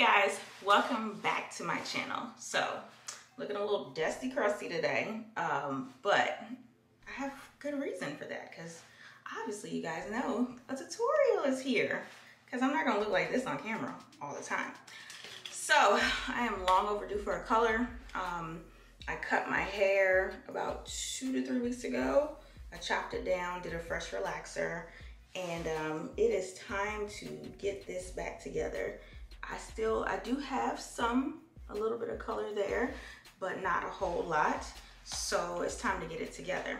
guys, welcome back to my channel. So, looking a little dusty crusty today, um, but I have good reason for that because obviously you guys know a tutorial is here because I'm not gonna look like this on camera all the time. So, I am long overdue for a color. Um, I cut my hair about two to three weeks ago. I chopped it down, did a fresh relaxer, and um, it is time to get this back together. I still, I do have some, a little bit of color there, but not a whole lot. So it's time to get it together.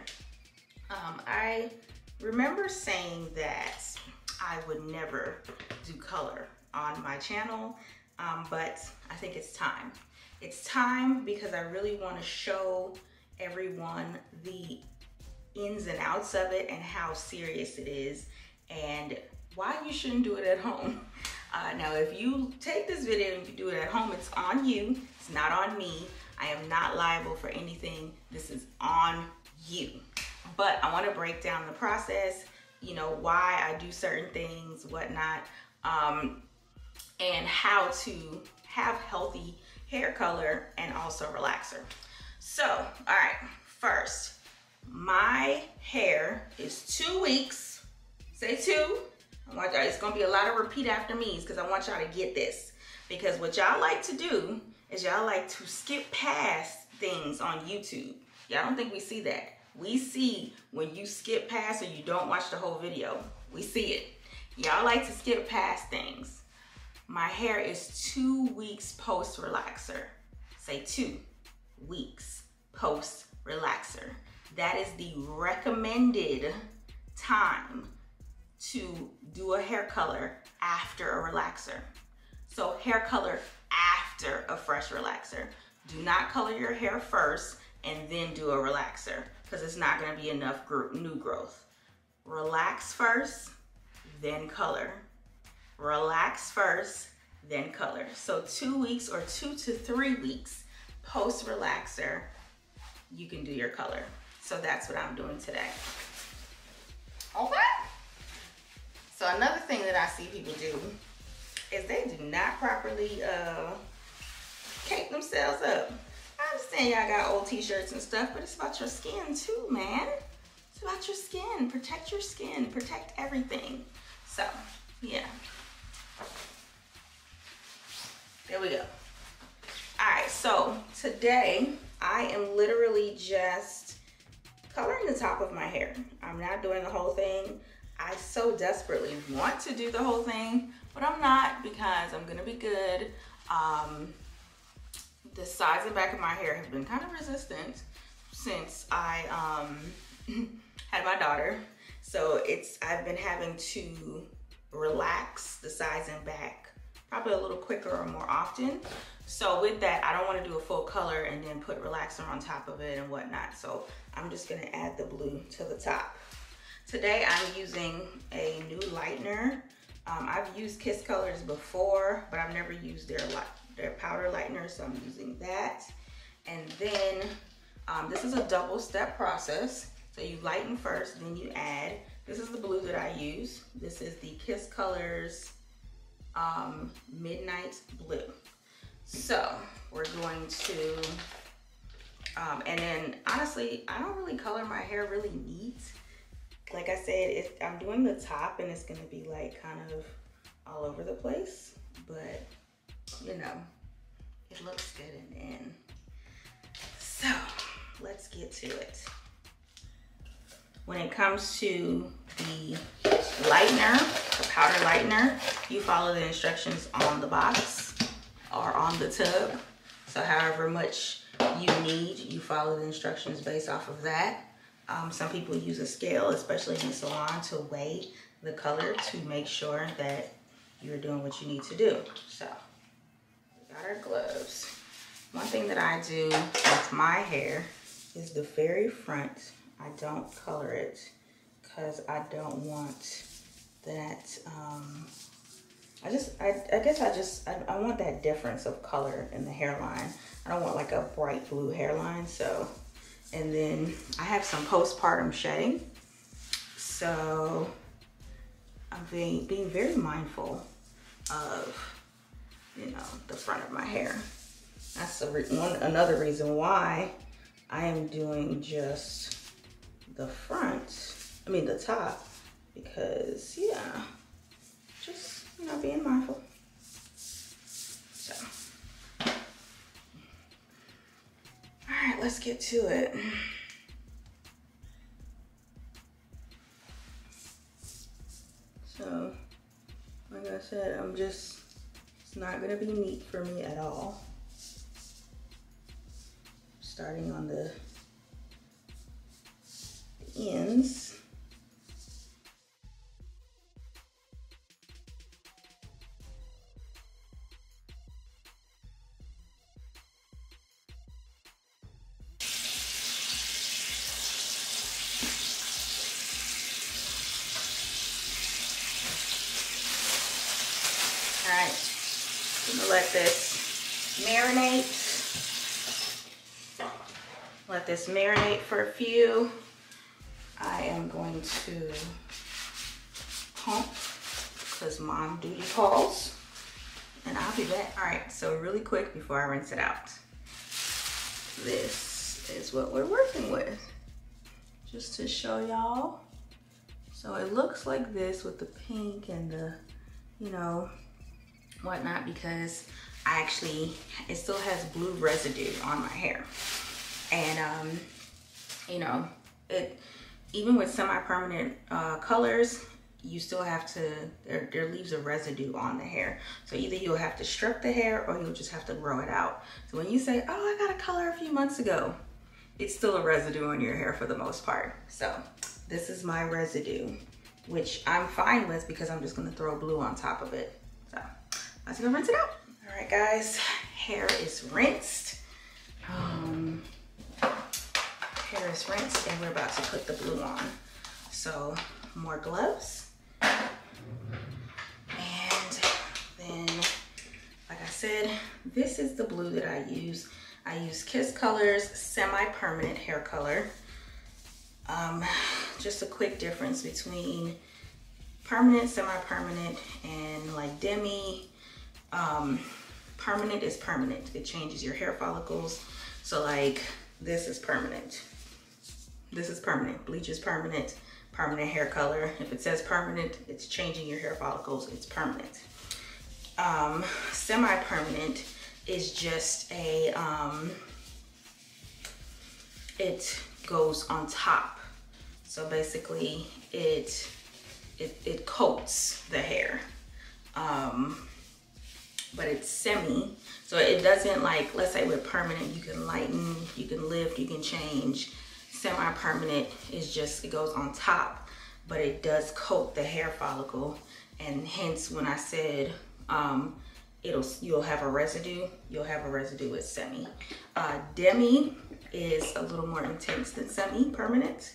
Um, I remember saying that I would never do color on my channel, um, but I think it's time. It's time because I really want to show everyone the ins and outs of it and how serious it is and why you shouldn't do it at home. Uh, now, if you take this video and you do it at home, it's on you. It's not on me. I am not liable for anything. This is on you. But I want to break down the process, you know, why I do certain things, whatnot, um, and how to have healthy hair color and also relaxer. So, all right, first, my hair is two weeks, say two, it's gonna be a lot of repeat after me's because I want y'all to get this. Because what y'all like to do is y'all like to skip past things on YouTube. Y'all don't think we see that. We see when you skip past or you don't watch the whole video. We see it. Y'all like to skip past things. My hair is two weeks post relaxer. Say two weeks post relaxer. That is the recommended time to do a hair color after a relaxer. So hair color after a fresh relaxer. Do not color your hair first and then do a relaxer because it's not gonna be enough new growth. Relax first, then color. Relax first, then color. So two weeks or two to three weeks post relaxer, you can do your color. So that's what I'm doing today. Okay? So another thing that I see people do is they do not properly uh, cape themselves up. I understand y'all got old t-shirts and stuff, but it's about your skin too, man. It's about your skin. Protect your skin. Protect everything. So, yeah. There we go. All right, so today I am literally just coloring the top of my hair. I'm not doing the whole thing. I so desperately want to do the whole thing, but I'm not because I'm gonna be good. Um, the sides and back of my hair have been kind of resistant since I um, had my daughter. So it's I've been having to relax the sides and back probably a little quicker or more often. So with that, I don't want to do a full color and then put relaxer on top of it and whatnot. So I'm just gonna add the blue to the top. Today I'm using a new lightener. Um, I've used Kiss Colors before, but I've never used their, their powder lightener, so I'm using that. And then um, this is a double step process. So you lighten first, then you add. This is the blue that I use. This is the Kiss Colors um, Midnight Blue. So we're going to, um, and then honestly, I don't really color my hair really neat like I said, I'm doing the top and it's gonna be like kind of all over the place, but you know, it looks good in the end. So let's get to it. When it comes to the lightener, the powder lightener, you follow the instructions on the box or on the tub. So however much you need, you follow the instructions based off of that. Um, some people use a scale, especially in the salon, to weigh the color to make sure that you're doing what you need to do. So, we got our gloves. One thing that I do with my hair is the very front. I don't color it because I don't want that, um, I just, I, I guess I just, I, I want that difference of color in the hairline. I don't want like a bright blue hairline, so and then I have some postpartum shedding. So I'm being, being very mindful of you know, the front of my hair. That's a one another reason why I am doing just the front, I mean the top, because yeah, just, you know, being mindful. So, all right, let's get to it. So, like I said, I'm just, it's not gonna be neat for me at all. Starting on the ends. Let this marinate. Let this marinate for a few. I am going to pump because mom duty calls and I'll be back. All right, so really quick before I rinse it out. This is what we're working with. Just to show y'all. So it looks like this with the pink and the, you know, whatnot because I actually, it still has blue residue on my hair. And, um, you know, it, even with semi-permanent uh, colors, you still have to, there, there leaves a residue on the hair. So either you'll have to strip the hair or you'll just have to grow it out. So when you say, oh, I got a color a few months ago, it's still a residue on your hair for the most part. So this is my residue, which I'm fine with because I'm just gonna throw blue on top of it. Let's go rinse it out. All right, guys, hair is rinsed. Um, hair is rinsed and we're about to put the blue on. So more gloves. And then, like I said, this is the blue that I use. I use Kiss Colors Semi-Permanent Hair Color. Um, just a quick difference between permanent, semi-permanent, and like demi. Um, permanent is permanent. It changes your hair follicles. So like this is permanent. This is permanent. Bleach is permanent. Permanent hair color. If it says permanent, it's changing your hair follicles. It's permanent. Um, semi-permanent is just a, um, it goes on top. So basically it, it, it coats the hair. Um, but it's semi. So it doesn't like, let's say with permanent, you can lighten, you can lift, you can change. Semi-permanent is just, it goes on top, but it does coat the hair follicle. And hence when I said um, it'll you'll have a residue, you'll have a residue with semi. Uh, demi is a little more intense than semi-permanent.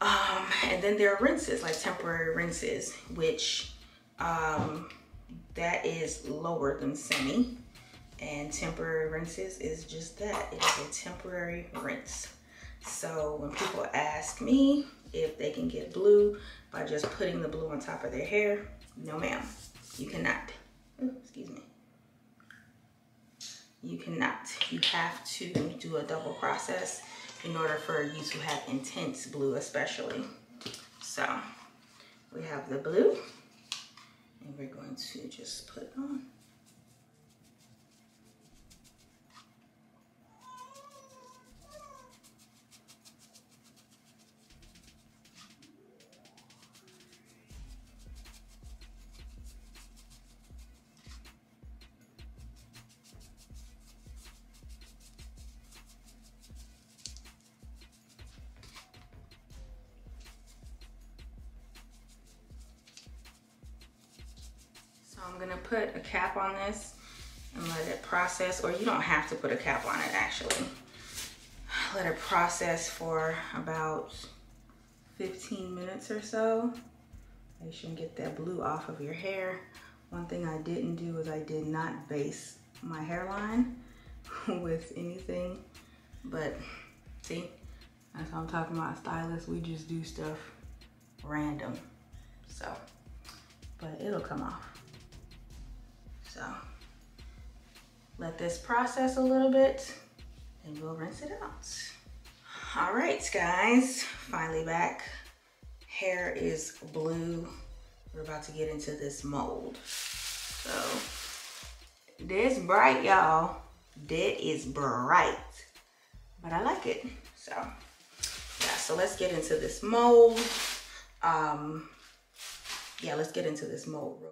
Um, and then there are rinses, like temporary rinses, which um, that is lower than semi. And temporary rinses is just that, it is a temporary rinse. So when people ask me if they can get blue by just putting the blue on top of their hair, no ma'am, you cannot. Excuse me. You cannot. You have to do a double process in order for you to have intense blue especially. So we have the blue and we're going to just put on. Gonna put a cap on this and let it process, or you don't have to put a cap on it actually. Let it process for about 15 minutes or so. You should get that blue off of your hair. One thing I didn't do is I did not base my hairline with anything, but see, that's what I'm talking about stylists. We just do stuff random. So, but it'll come off. So let this process a little bit and we'll rinse it out. All right, guys, finally back. Hair is blue. We're about to get into this mold. So, this bright, y'all. That is bright, but I like it. So, yeah, so let's get into this mold. Um, yeah, let's get into this mold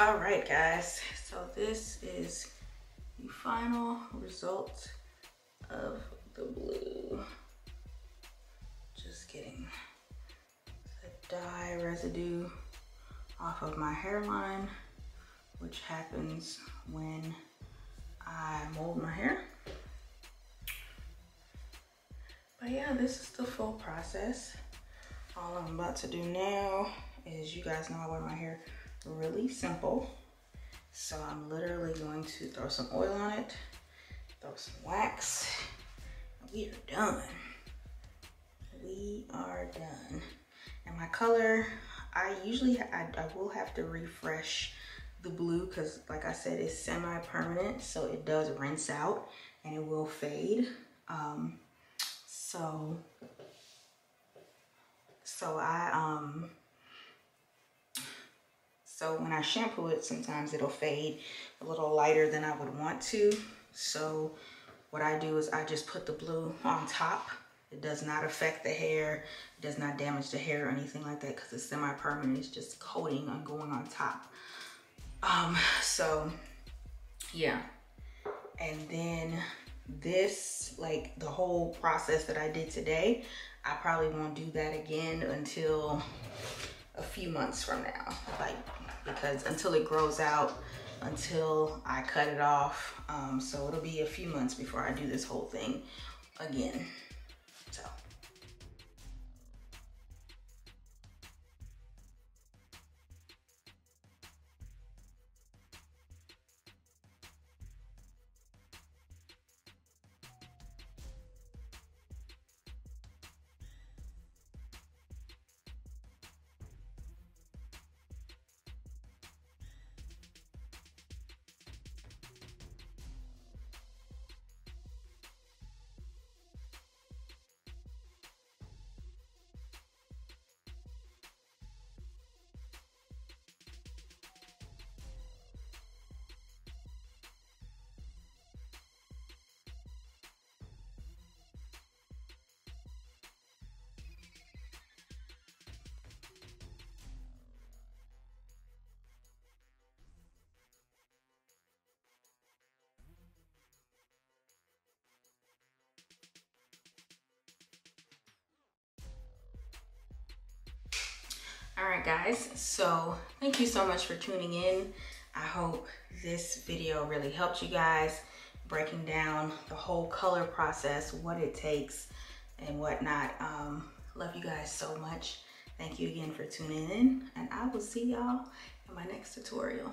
all right guys. So this is the final result of the blue. Just getting the dye residue off of my hairline which happens when I mold my hair. But yeah this is the full process. All I'm about to do now is you guys know I wear my hair really simple. So I'm literally going to throw some oil on it, throw some wax, we are done. We are done. And my color, I usually, I, I will have to refresh the blue because like I said, it's semi-permanent. So it does rinse out and it will fade. Um, so, so I, um, so when I shampoo it, sometimes it'll fade a little lighter than I would want to. So what I do is I just put the blue on top. It does not affect the hair. It does not damage the hair or anything like that because it's semi-permanent. It's just coating on going on top. Um, so yeah. And then this, like the whole process that I did today, I probably won't do that again until a few months from now. Like because until it grows out, until I cut it off. Um, so it'll be a few months before I do this whole thing again. All right, guys. So thank you so much for tuning in. I hope this video really helped you guys breaking down the whole color process, what it takes and whatnot. Um, love you guys so much. Thank you again for tuning in and I will see y'all in my next tutorial.